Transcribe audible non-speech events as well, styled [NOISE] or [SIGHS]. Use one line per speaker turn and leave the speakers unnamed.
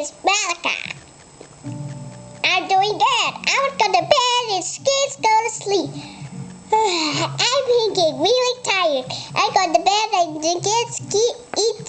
is Malachi. I'm doing good. I'm going to bed and kids go to sleep. [SIGHS] I'm getting really tired. I go to bed and the kids eat eating.